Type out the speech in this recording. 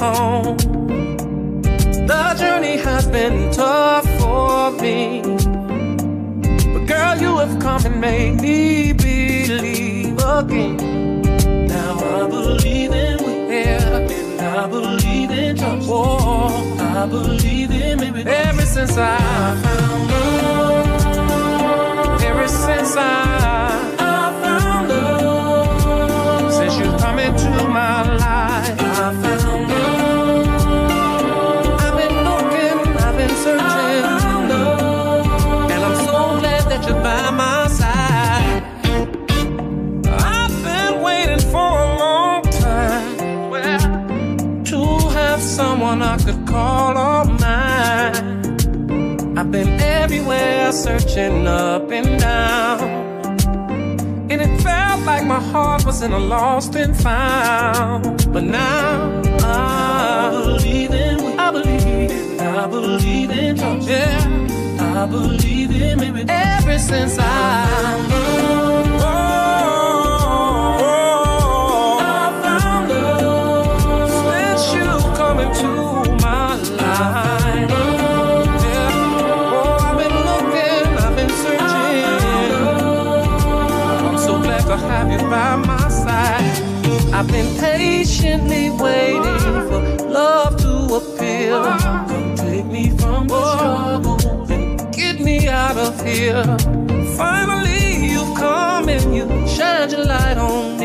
home. The journey has been tough for me. But girl, you have come and made me believe again. Now I believe in we and I believe in trust. Oh, I believe in maybe ever since I found love. Ever since I I've been everywhere, searching up and down. And it felt like my heart was in a lost and found. But now I ah, believe in, I believe, I believe in. Yeah, I believe in ever since I. to have you by my side. I've been patiently waiting for love to appear. Come take me from the struggle and get me out of here. Finally, you've come and you shed your light on me.